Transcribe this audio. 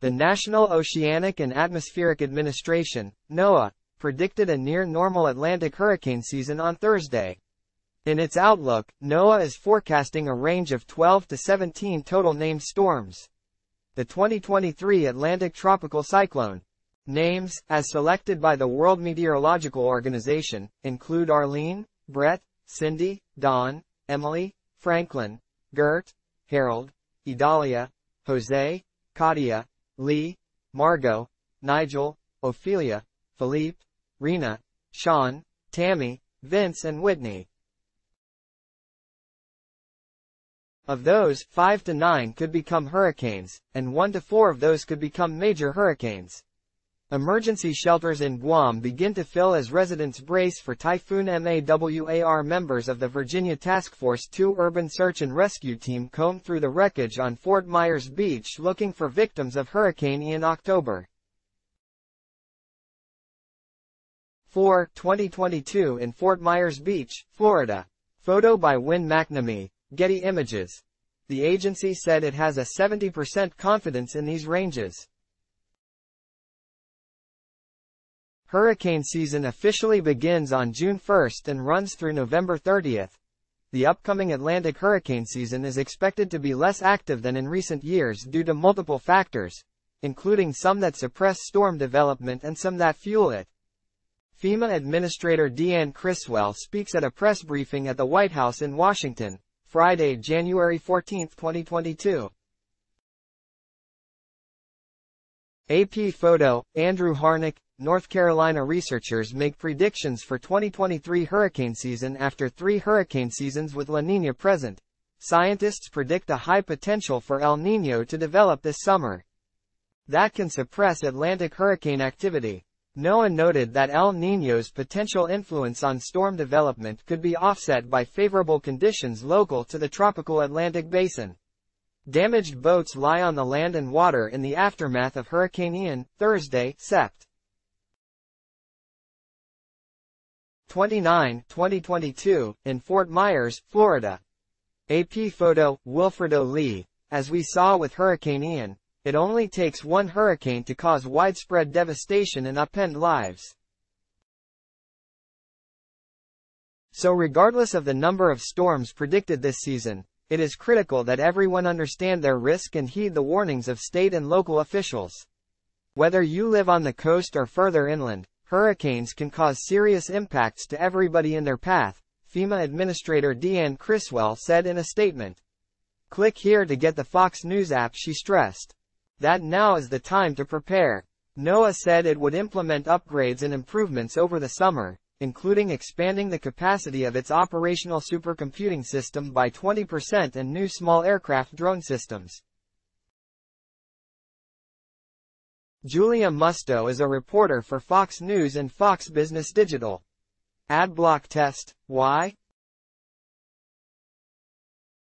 The National Oceanic and Atmospheric Administration, NOAA, predicted a near-normal Atlantic hurricane season on Thursday. In its outlook, NOAA is forecasting a range of 12 to 17 total named storms. The 2023 Atlantic Tropical Cyclone names, as selected by the World Meteorological Organization, include Arlene, Bret, Cindy, Don, Emily, Franklin, Gert, Harold, Idalia, Jose, Katia, Lee, Margot, Nigel, Ophelia, Philippe, Rina, Sean, Tammy, Vince and Whitney. Of those, 5 to 9 could become hurricanes, and 1 to 4 of those could become major hurricanes. Emergency shelters in Guam begin to fill as residents brace for Typhoon MAWAR members of the Virginia Task Force 2 Urban Search and Rescue Team comb through the wreckage on Fort Myers Beach looking for victims of Hurricane Ian October. 4. 2022 in Fort Myers Beach, Florida. Photo by Win McNamee, Getty Images. The agency said it has a 70% confidence in these ranges. Hurricane season officially begins on June 1 and runs through November 30. The upcoming Atlantic hurricane season is expected to be less active than in recent years due to multiple factors, including some that suppress storm development and some that fuel it. FEMA Administrator Deanne Criswell speaks at a press briefing at the White House in Washington, Friday, January 14, 2022. AP photo, Andrew Harnik, North Carolina researchers make predictions for 2023 hurricane season after three hurricane seasons with La Nina present. Scientists predict a high potential for El Nino to develop this summer. That can suppress Atlantic hurricane activity. NOAA noted that El Niño's potential influence on storm development could be offset by favorable conditions local to the tropical Atlantic basin. Damaged boats lie on the land and water in the aftermath of Hurricane Ian, Thursday, Sept. 29, 2022, in Fort Myers, Florida. AP photo, Wilfredo Lee. As we saw with Hurricane Ian, it only takes one hurricane to cause widespread devastation and upend lives. So regardless of the number of storms predicted this season, it is critical that everyone understand their risk and heed the warnings of state and local officials. Whether you live on the coast or further inland, Hurricanes can cause serious impacts to everybody in their path, FEMA Administrator Deanne Criswell said in a statement. Click here to get the Fox News app she stressed. That now is the time to prepare. NOAA said it would implement upgrades and improvements over the summer, including expanding the capacity of its operational supercomputing system by 20% and new small aircraft drone systems. Julia Musto is a reporter for Fox News and Fox Business Digital. Ad block test. Why?